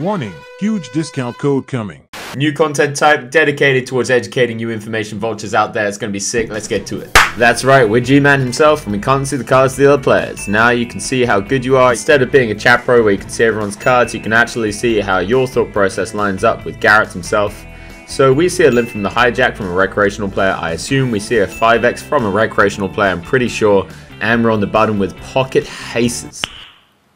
Warning, huge discount code coming. New content type dedicated towards educating you information vultures out there. It's going to be sick. Let's get to it. That's right, we're G-Man himself and we can't see the cards of the other players. Now you can see how good you are. Instead of being a chat pro where you can see everyone's cards, you can actually see how your thought process lines up with Garrett himself. So we see a limp from the hijack from a recreational player. I assume we see a 5x from a recreational player. I'm pretty sure. And we're on the button with pocket aces.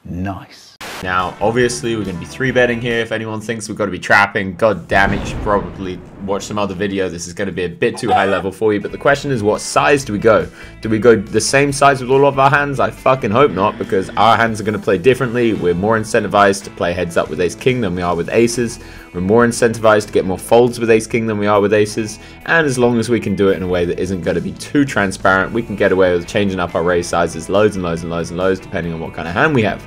Nice. Now, obviously, we're going to be 3-betting here. If anyone thinks we've got to be trapping, god damn it, you should probably watch some other video. This is going to be a bit too high level for you. But the question is, what size do we go? Do we go the same size with all of our hands? I fucking hope not, because our hands are going to play differently. We're more incentivized to play heads up with ace-king than we are with aces. We're more incentivized to get more folds with ace-king than we are with aces. And as long as we can do it in a way that isn't going to be too transparent, we can get away with changing up our raise sizes loads and loads and loads and loads, depending on what kind of hand we have.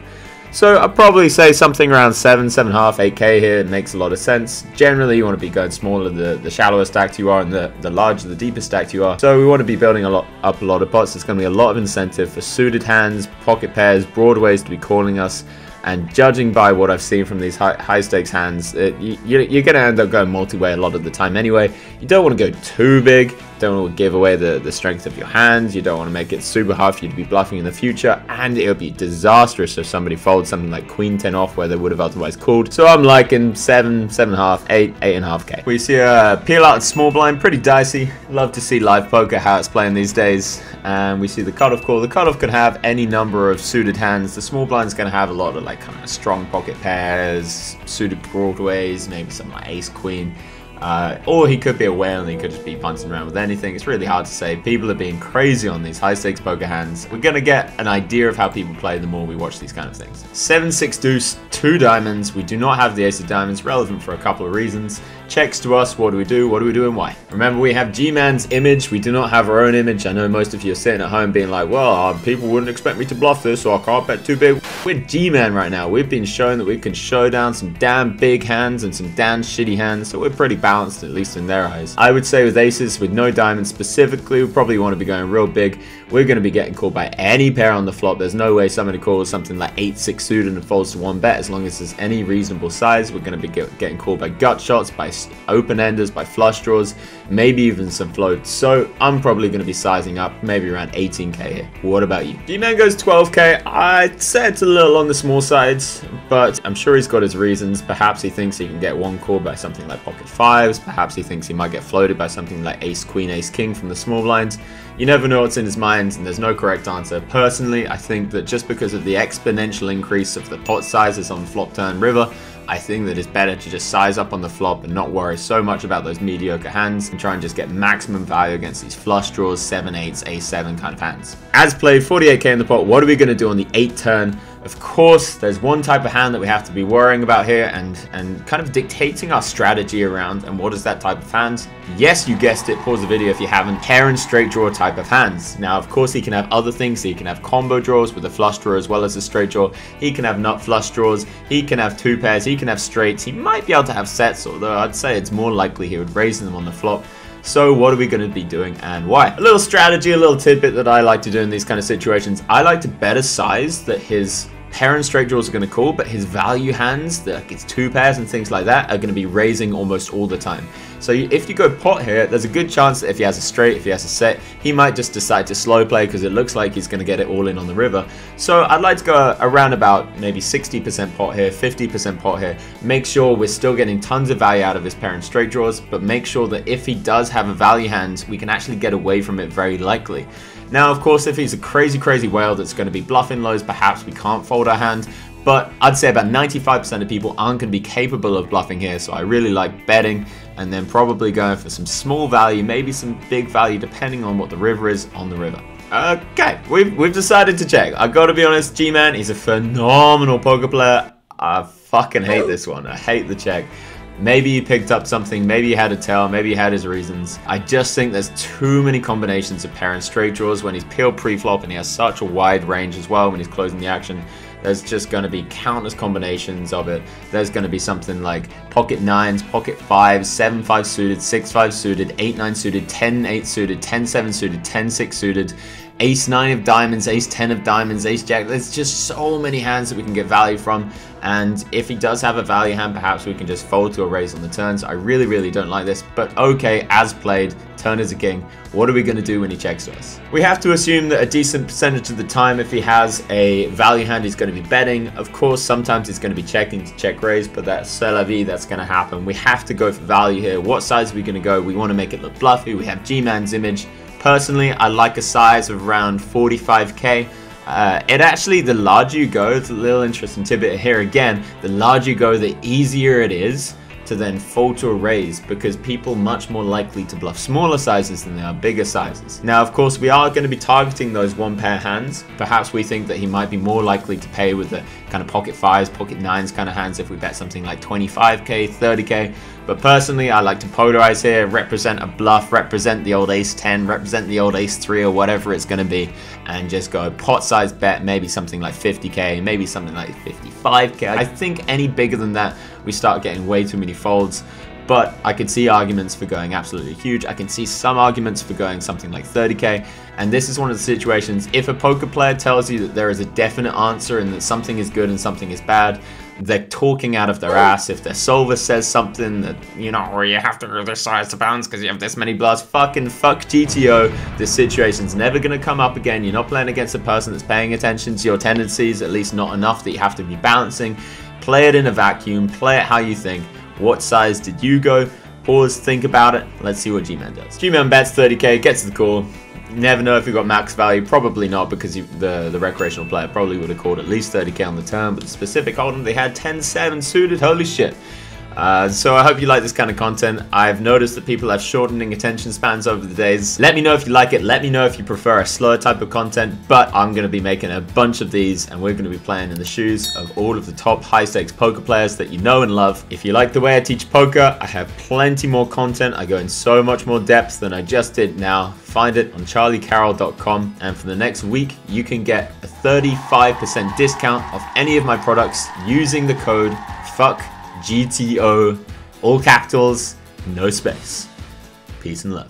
So I'd probably say something around 7, 7.5, 8k here it makes a lot of sense. Generally you want to be going smaller the, the shallower stacked you are and the, the larger the deeper stacked you are. So we want to be building a lot up a lot of pots. There's going to be a lot of incentive for suited hands, pocket pairs, broadways to be calling us. And judging by what I've seen from these high, high stakes hands, it, you, you're going to end up going multi-way a lot of the time anyway. You don't want to go too big don't want to give away the, the strength of your hands. You don't want to make it super hard for you to be bluffing in the future. And it would be disastrous if somebody folds something like Queen 10 off where they would have otherwise called. So I'm liking 7, seven 7.5, 8, 8.5k. We see a peel out small blind, pretty dicey. Love to see live poker, how it's playing these days. And we see the cutoff call. The cutoff could have any number of suited hands. The small blind's going to have a lot of like kind of strong pocket pairs, suited broadways, maybe some like ace queen. Uh, or he could be a whale and he could just be punching around with anything. It's really hard to say. People are being crazy on these high stakes poker hands. We're going to get an idea of how people play the more we watch these kind of things. 7-6 deuce, 2 diamonds. We do not have the ace of diamonds, relevant for a couple of reasons. Checks to us, what do we do, what do we do and why? Remember we have G-Man's image, we do not have our own image. I know most of you are sitting at home being like, well, uh, people wouldn't expect me to bluff this so I can't bet too big. We're G-Man right now. We've been shown that we can show down some damn big hands and some damn shitty hands, so we're pretty balanced, at least in their eyes. I would say with aces, with no diamonds specifically, we probably want to be going real big. We're going to be getting called by any pair on the flop. There's no way somebody calls something like 8-6 suited and folds to one bet as long as there's any reasonable size. We're going to be get, getting called by gut shots, by open-enders, by flush draws, maybe even some floats. So I'm probably going to be sizing up maybe around 18k here. What about you? G-Man goes 12k. I'd say it's a little on the small sides, but I'm sure he's got his reasons. Perhaps he thinks he can get one called by something like pocket fives. Perhaps he thinks he might get floated by something like ace, queen, ace, king from the small blinds. You never know what's in his mind, and there's no correct answer. Personally, I think that just because of the exponential increase of the pot sizes on flop turn river, I think that it's better to just size up on the flop and not worry so much about those mediocre hands and try and just get maximum value against these flush draws, 7 8s, a7 kind of hands. As played, 48k in the pot, what are we going to do on the 8 turn? Of course, there's one type of hand that we have to be worrying about here and, and kind of dictating our strategy around. And what is that type of hand? Yes, you guessed it. Pause the video if you haven't. And straight draw type of hands. Now, of course, he can have other things. He can have combo draws with a flush draw as well as a straight draw. He can have nut flush draws. He can have two pairs. He can have straights. He might be able to have sets, although I'd say it's more likely he would raise them on the flop. So what are we going to be doing and why? A little strategy, a little tidbit that I like to do in these kind of situations. I like to bet a size that his and straight draws are going to call, but his value hands, like his two pairs and things like that, are going to be raising almost all the time. So if you go pot here, there's a good chance that if he has a straight, if he has a set, he might just decide to slow play because it looks like he's going to get it all in on the river. So I'd like to go around about maybe 60% pot here, 50% pot here. Make sure we're still getting tons of value out of his pair and straight draws, but make sure that if he does have a value hand, we can actually get away from it very likely. Now, of course, if he's a crazy, crazy whale that's going to be bluffing lows, perhaps we can't fold our hand. But I'd say about 95% of people aren't going to be capable of bluffing here, so I really like betting and then probably going for some small value, maybe some big value, depending on what the river is on the river. Okay, we've, we've decided to check. i got to be honest, G-Man, he's a phenomenal poker player. I fucking hate this one. I hate the check. Maybe he picked up something, maybe he had a tell, maybe he had his reasons. I just think there's too many combinations of pair and straight draws when he's peeled pre-flop and he has such a wide range as well when he's closing the action. There's just going to be countless combinations of it. There's going to be something like pocket nines, pocket fives, seven five suited, six five suited, eight nine suited, ten eight suited, ten seven suited, ten six suited, ace 9 of diamonds, ace 10 of diamonds, ace jack. There's just so many hands that we can get value from. And if he does have a value hand, perhaps we can just fold to a raise on the turns. I really, really don't like this. But okay, as played, turn is a king. What are we going to do when he checks to us? We have to assume that a decent percentage of the time, if he has a value hand, he's going to be betting. Of course, sometimes he's going to be checking to check raise, but that's c'est la vie, that's going to happen. We have to go for value here. What size are we going to go? We want to make it look bluffy. We have G-Man's image. Personally, I like a size of around 45k. Uh, it actually, the larger you go, it's a little interesting tidbit here again, the larger you go, the easier it is to then fold to a raise because people much more likely to bluff smaller sizes than they are bigger sizes. Now, of course, we are going to be targeting those one pair hands. Perhaps we think that he might be more likely to pay with the kind of pocket fives, pocket nines kind of hands if we bet something like 25k, 30k. But personally, I like to polarize here, represent a bluff, represent the old ace 10, represent the old ace 3 or whatever it's going to be, and just go pot size bet, maybe something like 50k, maybe something like 55k. I think any bigger than that, we start getting way too many folds. But I could see arguments for going absolutely huge. I can see some arguments for going something like 30k. And this is one of the situations, if a poker player tells you that there is a definite answer and that something is good and something is bad, they're talking out of their ass. If their solver says something that, you know, or you have to go this size to bounce because you have this many bluffs, fucking fuck GTO. This situation's never going to come up again. You're not playing against a person that's paying attention to your tendencies, at least not enough that you have to be balancing. Play it in a vacuum, play it how you think. What size did you go? Pause, think about it. Let's see what G-Man does. G-Man bets 30k, gets the call. Never know if he got max value. Probably not because he, the, the recreational player probably would have called at least 30k on the turn. But the specific hold'em, they had 10-7 suited. Holy shit. Uh, so I hope you like this kind of content. I've noticed that people have shortening attention spans over the days. Let me know if you like it. Let me know if you prefer a slower type of content. But I'm going to be making a bunch of these and we're going to be playing in the shoes of all of the top high stakes poker players that you know and love. If you like the way I teach poker, I have plenty more content. I go in so much more depth than I just did now. Find it on charliecarrel.com and for the next week you can get a 35% discount off any of my products using the code FUCK GTO, all capitals, no space. Peace and love.